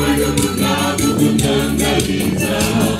Jaya Durga, Durga Galiza.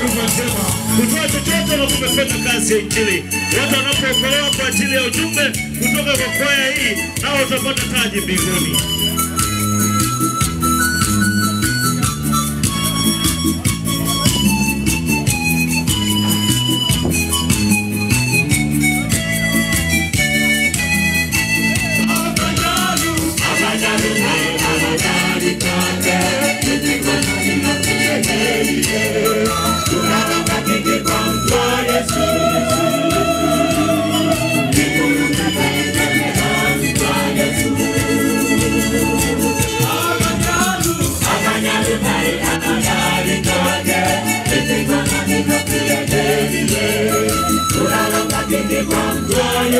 kutoa chochote na kumefanya kazi ya Injili. Watu wanapookolewa kwa ajili ya ujumbe kutoka kwa kwaya hii, nao watapata taji mbinguni.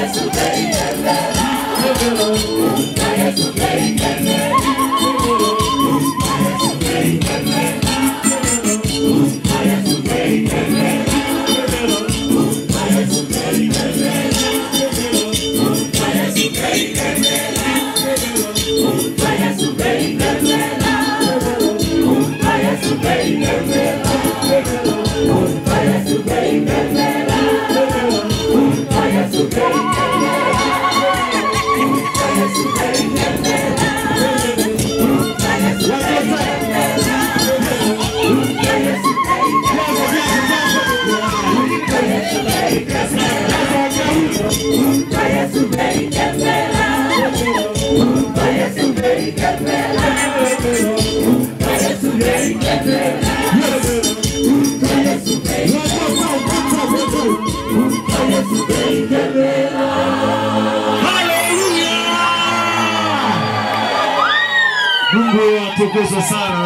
Yesterday. Amen. Mungu atukuzwe sana.